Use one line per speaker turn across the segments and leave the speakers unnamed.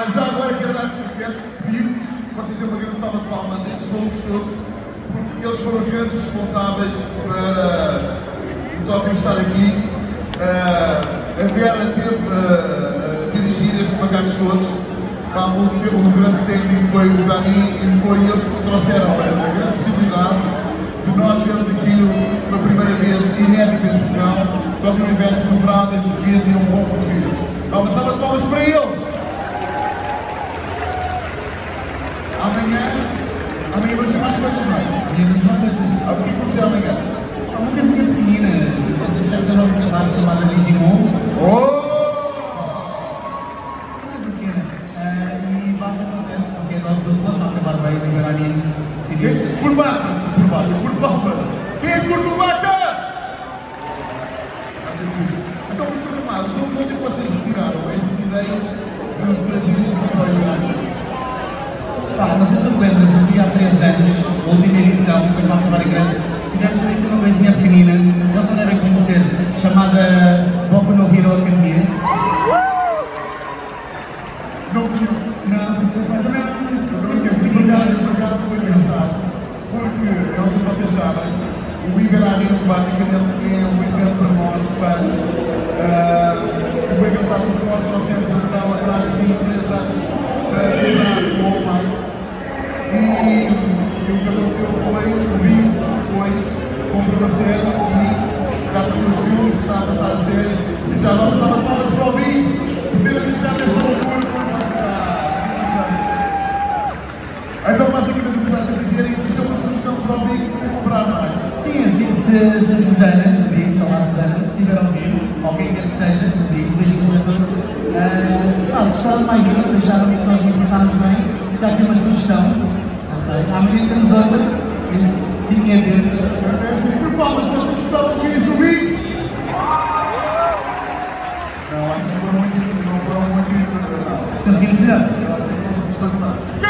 Ah, já agora quero dar pedir-vos vocês dêem uma grande salva de palmas a estes malucos todos, porque eles foram os grandes responsáveis para o Tóquio estar aqui. Ah, a Vera teve a, a dirigir estes macacos todos. Pá, o, o grande técnico foi o Dani e foi eles que trouxeram a, a grande possibilidade de nós vermos aquilo pela primeira vez, inédito em Portugal, Tóquio Inverno celebrado em português e um bom português. Há uma salva de palmas para eles! Por bata, por bata, por palmas. Quem é curte o bata? Então. Então, quando é que vocês retiraram estas ideias de trazer isto para o Iberânio?
Pá, não sei se lembras, aqui há 3 anos, a última edição, foi para acabar em grande, tivemos feito uma coisinha pequenina, eles não devem conhecer, chamada Boku no Hero Academia.
Não conheço.
Não, porque também não.
Eu não sei se vocês sabem, o Iberânio basicamente é um evento para nós, fãs. E foi engraçado porque nós trouxemos a Isabel atrás de mim, 3 anos, para quebrar o All Might. E, o que aconteceu foi o Biggs depois comprou a série e já passou os filmes, está a passar a série e já vamos dar as palmas para o Biggs ter arriscado esta loucura Então basicamente a
Susana, do Biggs, olá Susana, se estiver a ouvir, ou quem quer que seja, do Biggs, beijinhos para todos, pá, se gostaram de mais uma, se acharam que nós nos portámos bem, dá aqui uma sugestão, não sei, amanhã temos outra, por isso fiquem atentos.
Agradecem por palmas para a sugestão que é isto do Biggs. Não, acho que não foram muito, não foram muito, não.
Conseguimos melhor?
Eu acho que não são pessoas.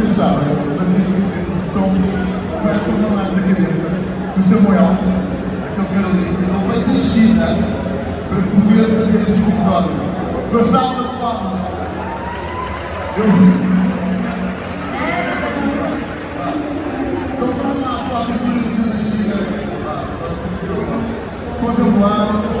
vocês sabem, mas isso, somos fãs mais da cabeça que o Samuel, aquele senhor ali, ele veio da China para poder fazer este episódio. Uma salva de palmas. Eu. Então vamos lá para a aventura vinda da China. Conta-me lá